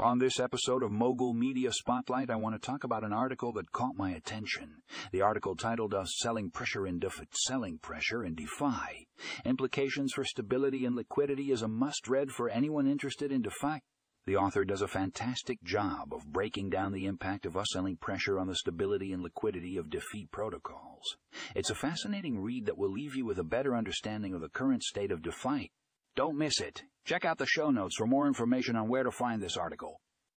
On this episode of Mogul Media Spotlight, I want to talk about an article that caught my attention. The article titled us Selling Pressure in Def- Selling Pressure in DeFi. Implications for stability and liquidity is a must-read for anyone interested in DeFi. The author does a fantastic job of breaking down the impact of us selling pressure on the stability and liquidity of DeFi protocols. It's a fascinating read that will leave you with a better understanding of the current state of DeFi. Don't miss it. Check out the show notes for more information on where to find this article.